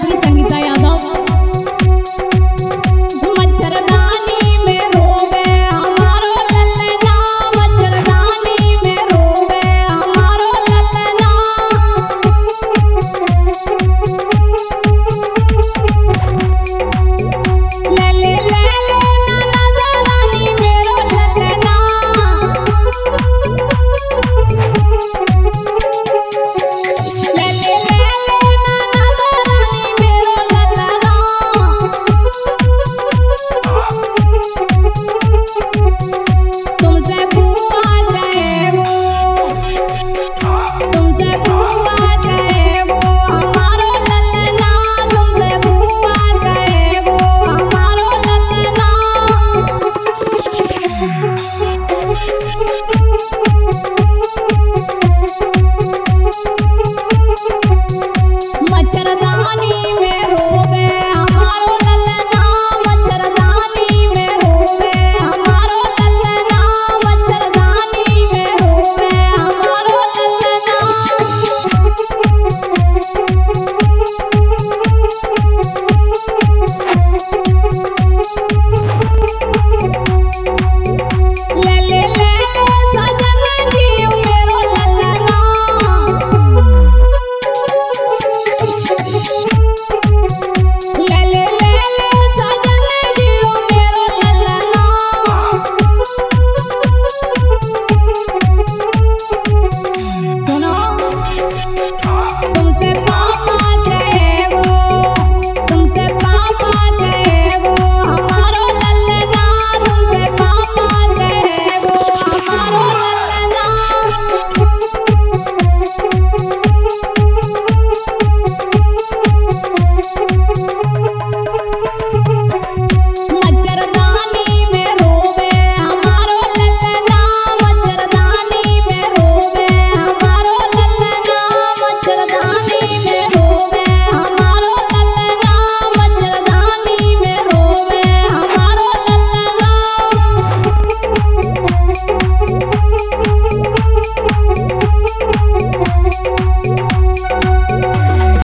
की संग